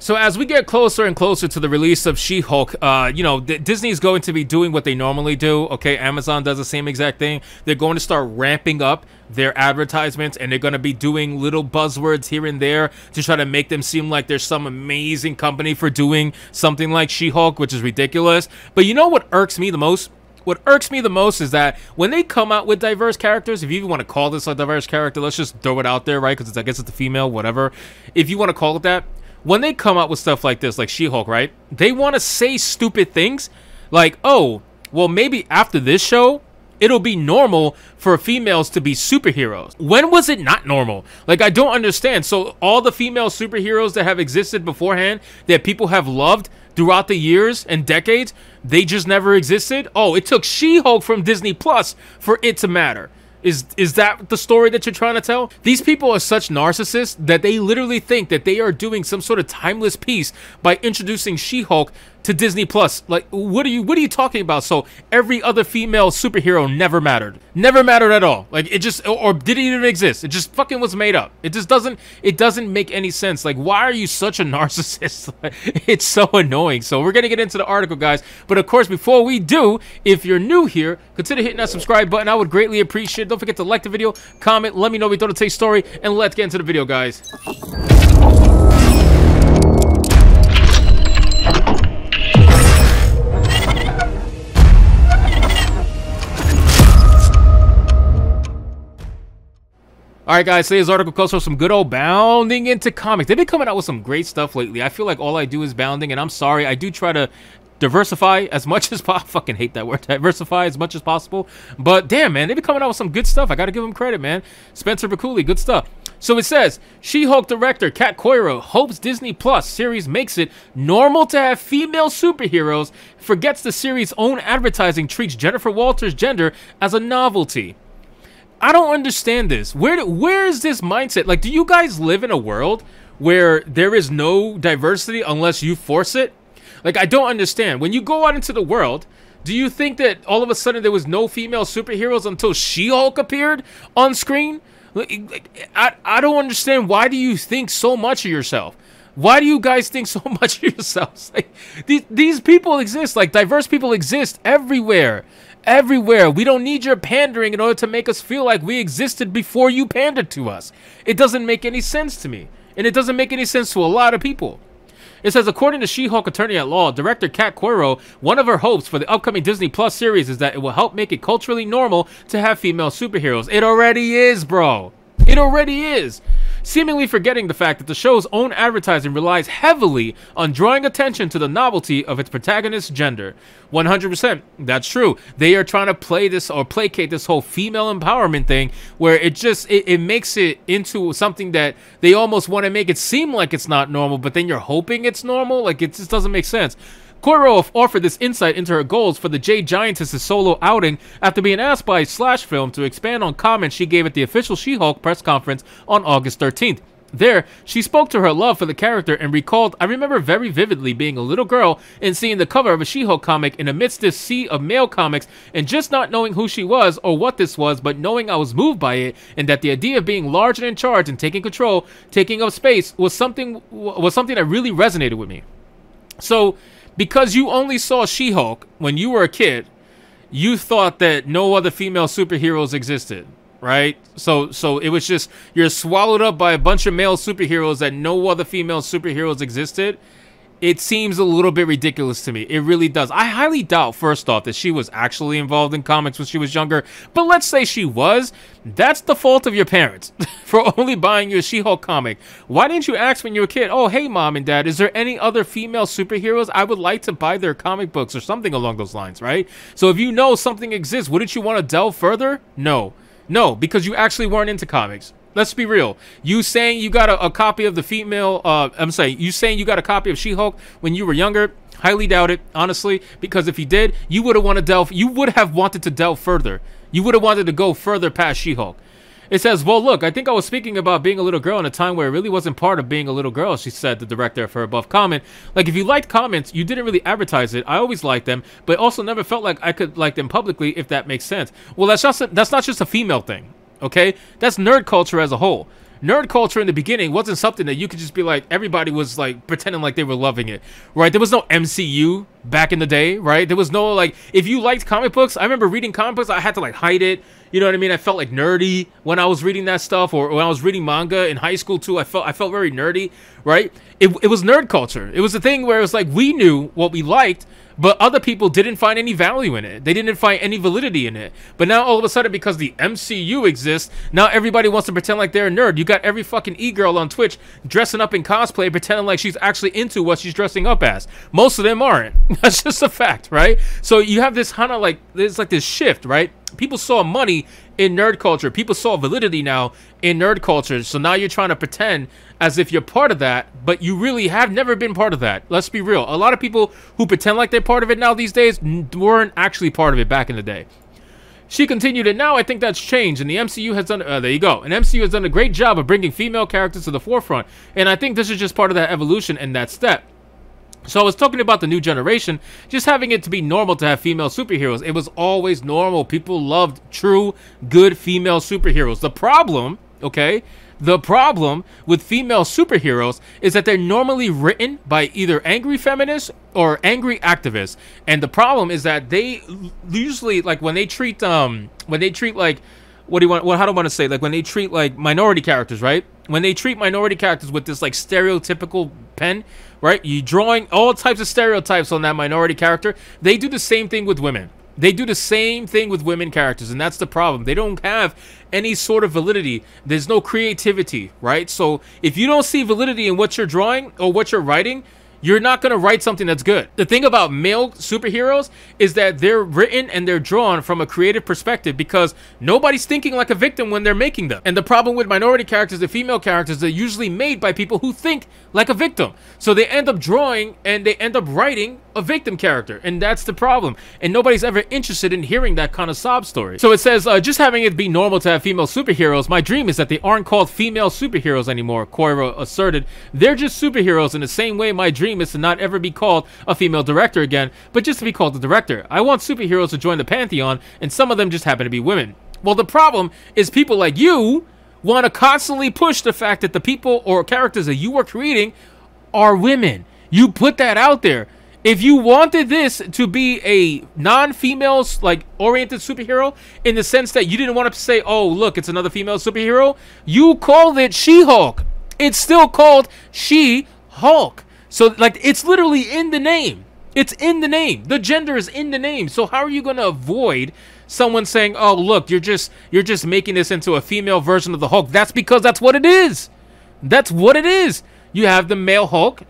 So as we get closer and closer to the release of She-Hulk, uh, you know, D Disney is going to be doing what they normally do. Okay, Amazon does the same exact thing. They're going to start ramping up their advertisements and they're going to be doing little buzzwords here and there to try to make them seem like there's some amazing company for doing something like She-Hulk, which is ridiculous. But you know what irks me the most? What irks me the most is that when they come out with diverse characters, if you even want to call this a diverse character, let's just throw it out there, right? Because I guess it's a female, whatever. If you want to call it that, when they come out with stuff like this, like She-Hulk, right? They want to say stupid things like, oh, well, maybe after this show, it'll be normal for females to be superheroes. When was it not normal? Like, I don't understand. So, all the female superheroes that have existed beforehand, that people have loved throughout the years and decades, they just never existed? Oh, it took She Hulk from Disney Plus for it to matter. Is is that the story that you're trying to tell? These people are such narcissists that they literally think that they are doing some sort of timeless piece by introducing She-Hulk to Disney Plus. Like, what are you what are you talking about? So every other female superhero never mattered, never mattered at all. Like it just or, didn't even exist. It just fucking was made up. It just doesn't it doesn't make any sense. Like, why are you such a narcissist? it's so annoying. So we're gonna get into the article, guys. But of course, before we do, if you're new here, consider hitting that subscribe button. I would greatly appreciate. it. Don't forget to like the video, comment, let me know what you thought of today's story, and let's get into the video, guys. All right, guys, today's article calls for some good old bounding into comics. They've been coming out with some great stuff lately. I feel like all I do is bounding, and I'm sorry. I do try to diversify as much as possible. fucking hate that word. Diversify as much as possible. But damn, man, they've been coming out with some good stuff. I got to give them credit, man. Spencer Baculi, good stuff. So it says, She-Hulk director Kat Coiro hopes Disney Plus series makes it normal to have female superheroes, forgets the series' own advertising treats Jennifer Walters' gender as a novelty. I don't understand this. Where where is this mindset? Like, do you guys live in a world where there is no diversity unless you force it? Like, I don't understand. When you go out into the world, do you think that all of a sudden there was no female superheroes until She-Hulk appeared on screen? I, I don't understand. Why do you think so much of yourself? Why do you guys think so much of yourselves? Like, these, these people exist. Like, diverse people exist everywhere everywhere. We don't need your pandering in order to make us feel like we existed before you pandered to us. It doesn't make any sense to me. And it doesn't make any sense to a lot of people. It says, according to She-Hulk attorney at law, director Kat Coiro, one of her hopes for the upcoming Disney Plus series is that it will help make it culturally normal to have female superheroes. It already is, bro. It already is seemingly forgetting the fact that the show's own advertising relies heavily on drawing attention to the novelty of its protagonist's gender. 100%, that's true. They are trying to play this or placate this whole female empowerment thing where it just it, it makes it into something that they almost want to make it seem like it's not normal, but then you're hoping it's normal. Like it just doesn't make sense. Coiro offered this insight into her goals for the Jade Giantess' solo outing after being asked by Slash Film to expand on comments she gave at the official She-Hulk press conference on August 13th. There, she spoke to her love for the character and recalled, I remember very vividly being a little girl and seeing the cover of a She-Hulk comic and amidst this sea of male comics and just not knowing who she was or what this was, but knowing I was moved by it and that the idea of being large and in charge and taking control, taking up space was something was something that really resonated with me. So, because you only saw She-Hulk when you were a kid, you thought that no other female superheroes existed, right? So so it was just you're swallowed up by a bunch of male superheroes that no other female superheroes existed it seems a little bit ridiculous to me. It really does. I highly doubt, first off, that she was actually involved in comics when she was younger. But let's say she was. That's the fault of your parents for only buying you a She-Hulk comic. Why didn't you ask when you were a kid, oh, hey, mom and dad, is there any other female superheroes? I would like to buy their comic books or something along those lines, right? So if you know something exists, wouldn't you want to delve further? No. No, because you actually weren't into comics. Let's be real. You saying you got a, a copy of the female, uh, I'm saying, you saying you got a copy of She-Hulk when you were younger, highly doubt it, honestly, because if you did, you would have wanted to delve, you would have wanted to delve further. You would have wanted to go further past She-Hulk. It says, well, look, I think I was speaking about being a little girl in a time where it really wasn't part of being a little girl, she said, the director of her above comment. Like, if you liked comments, you didn't really advertise it. I always liked them, but also never felt like I could like them publicly, if that makes sense. Well, that's just a, that's not just a female thing okay? That's nerd culture as a whole. nerd culture in the beginning wasn't something that you could just be like everybody was like pretending like they were loving it right? There was no mcu back in the day right? There was no like if you liked comic books i remember reading comic books i had to like hide it. You know what i mean? I felt like nerdy when i was reading that stuff or when i was reading manga in high school too. I felt i felt very nerdy right it, it was nerd culture it was a thing where it was like we knew what we liked but other people didn't find any value in it. They didn't find any validity in it. But now all of a sudden, because the MCU exists, now everybody wants to pretend like they're a nerd. You got every fucking e-girl on Twitch dressing up in cosplay, pretending like she's actually into what she's dressing up as. Most of them aren't. That's just a fact, right? So you have this kind of like, there's like this shift, right? People saw money in nerd culture. People saw validity now in nerd culture. So now you're trying to pretend as if you're part of that, but you really have never been part of that. Let's be real. A lot of people who pretend like they're part of it now these days weren't actually part of it back in the day. She continued, and now I think that's changed, and the MCU has done. Uh, there you go. And MCU has done a great job of bringing female characters to the forefront, and I think this is just part of that evolution and that step. So I was talking about the new generation, just having it to be normal to have female superheroes. It was always normal. People loved true, good female superheroes. The problem, okay, the problem with female superheroes is that they're normally written by either angry feminists or angry activists. And the problem is that they usually like when they treat um when they treat like what do you want what how do I want to say like when they treat like minority characters, right? When they treat minority characters with this like stereotypical pen, right? You drawing all types of stereotypes on that minority character. They do the same thing with women. They do the same thing with women characters, and that's the problem. They don't have any sort of validity. There's no creativity, right? So if you don't see validity in what you're drawing or what you're writing, you're not going to write something that's good. The thing about male superheroes is that they're written and they're drawn from a creative perspective because nobody's thinking like a victim when they're making them. And the problem with minority characters and female characters, they're usually made by people who think like a victim. So they end up drawing and they end up writing a victim character. And that's the problem. And nobody's ever interested in hearing that kind of sob story. So it says, uh, just having it be normal to have female superheroes, my dream is that they aren't called female superheroes anymore, Coiro asserted. They're just superheroes in the same way my dream dream is to not ever be called a female director again, but just to be called a director. I want superheroes to join the pantheon, and some of them just happen to be women. Well, the problem is people like you want to constantly push the fact that the people or characters that you are creating are women. You put that out there. If you wanted this to be a non-female like oriented superhero in the sense that you didn't want to say, "Oh, look, it's another female superhero," you called it She-Hulk. It's still called She-Hulk. So, like, it's literally in the name. It's in the name. The gender is in the name. So how are you going to avoid someone saying, "Oh, look, you're just you're just making this into a female version of the Hulk." That's because that's what it is. That's what it is. You have the male Hulk,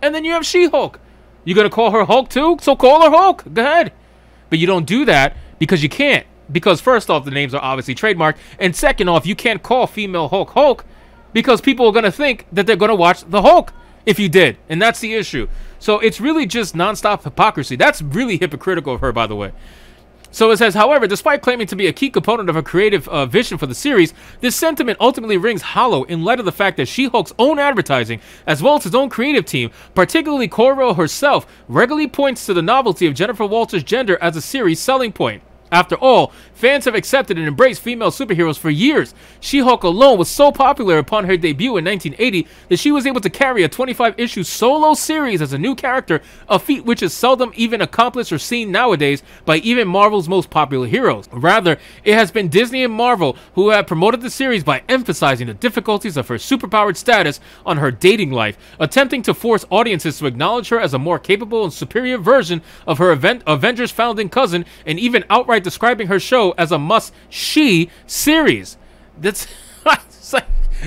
and then you have She-Hulk. You're going to call her Hulk too? So call her Hulk. Go ahead. But you don't do that because you can't. Because first off, the names are obviously trademarked, and second off, you can't call female Hulk Hulk because people are going to think that they're going to watch the Hulk if you did. And that's the issue. So it's really just nonstop hypocrisy. That's really hypocritical of her, by the way. So it says, however, despite claiming to be a key component of a creative uh, vision for the series, this sentiment ultimately rings hollow in light of the fact that She-Hulk's own advertising, as well as his own creative team, particularly Coiro herself, regularly points to the novelty of Jennifer Walters' gender as a series selling point. After all, fans have accepted and embraced female superheroes for years. She-Hulk alone was so popular upon her debut in 1980 that she was able to carry a 25-issue solo series as a new character, a feat which is seldom even accomplished or seen nowadays by even Marvel's most popular heroes. Rather, it has been Disney and Marvel who have promoted the series by emphasizing the difficulties of her superpowered status on her dating life, attempting to force audiences to acknowledge her as a more capable and superior version of her Avengers founding cousin, and even outright describing her show as a must-she series. That's like,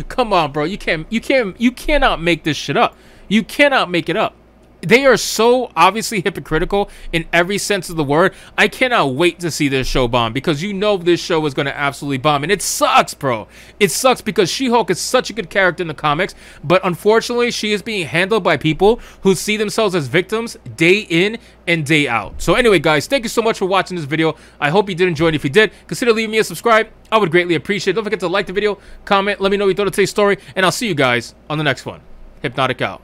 come on, bro. You can't, you can't, you cannot make this shit up. You cannot make it up they are so obviously hypocritical in every sense of the word. I cannot wait to see this show bomb because you know this show is going to absolutely bomb. And it sucks, bro. It sucks because She-Hulk is such a good character in the comics, but unfortunately, she is being handled by people who see themselves as victims day in and day out. So anyway, guys, thank you so much for watching this video. I hope you did enjoy it. If you did, consider leaving me a subscribe. I would greatly appreciate it. Don't forget to like the video, comment, let me know what you thought of today's story, and I'll see you guys on the next one. Hypnotic out.